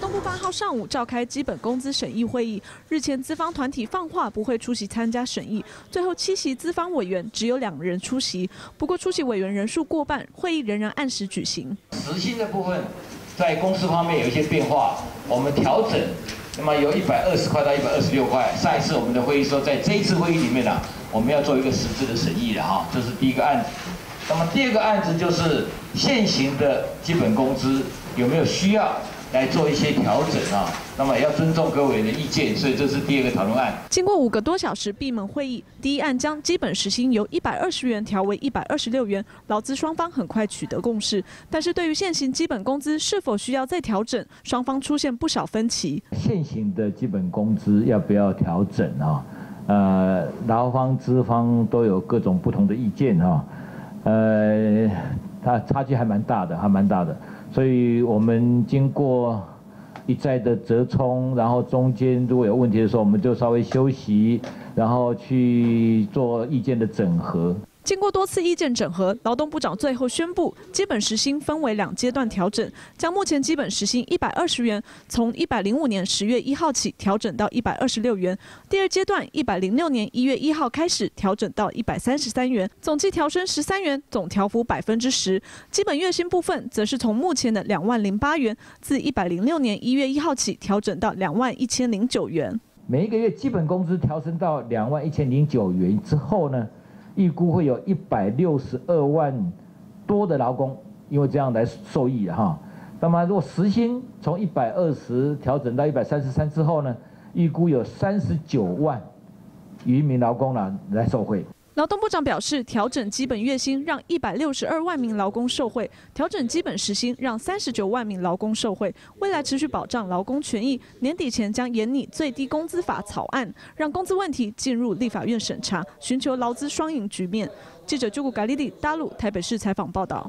东部八号上午召开基本工资审议会议，日前资方团体放话不会出席参加审议，最后七席资方委员只有两人出席，不过出席委员人数过半，会议仍然按时举行。时薪的部分在公司方面有一些变化，我们调整，那么由一百二十块到一百二十六块。上一次我们的会议说，在这一次会议里面呢，我们要做一个实质的审议的哈，这是第一个案子。那么第二个案子就是现行的基本工资有没有需要？来做一些调整啊，那么也要尊重各位的意见，所以这是第二个讨论案。经过五个多小时闭门会议，第一案将基本时薪由一百二十元调为一百二十六元，劳资双方很快取得共识。但是对于现行基本工资是否需要再调整，双方出现不少分歧。现行的基本工资要不要调整啊？呃，劳方资方都有各种不同的意见哈。呃，它差距还蛮大的，还蛮大的。所以我们经过一再的折冲，然后中间如果有问题的时候，我们就稍微休息，然后去做意见的整合。经过多次意见整合，劳动部长最后宣布，基本时薪分为两阶段调整，将目前基本时薪一百二十元，从一百零五年十月一号起调整到一百二十六元；第二阶段一百零六年一月一号开始调整到一百三十三元，总计调升十三元，总调幅百分之十。基本月薪部分则是从目前的两万零八元，自一百零六年一月一号起调整到两万一千零九元。每一个月基本工资调升到两万一千零九元之后呢？预估会有一百六十二万多的劳工，因为这样来受益哈。那么如果时薪从一百二十调整到一百三十三之后呢，预估有三十九万渔民劳工呢来受惠。劳动部长表示，调整基本月薪让一百六十二万名劳工受惠，调整基本时薪让三十九万名劳工受惠。未来持续保障劳工权益，年底前将研拟最低工资法草案，让工资问题进入立法院审查，寻求劳资双赢局面。记者朱古嘎丽丽大陆台北市采访报道。